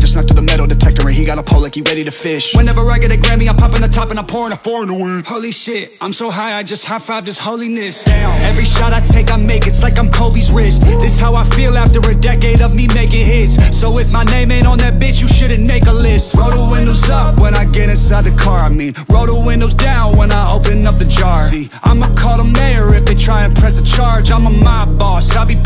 just snuck through the metal detector and he got a pole like he ready to fish. Whenever I get a Grammy, I'm popping the top and I pour in a foreign away. Holy shit, I'm so high, I just high five this holiness. Damn. Every shot I take, I make it's like I'm Kobe's wrist. This how I feel after a decade of me making hits. So if my name ain't on that bitch, you shouldn't make a list. Roll the windows up when I get inside the car. I mean, roll the windows down when I open up the jar. See, I'ma call the mayor if they try and press a charge. I'm a mob boss. I'll be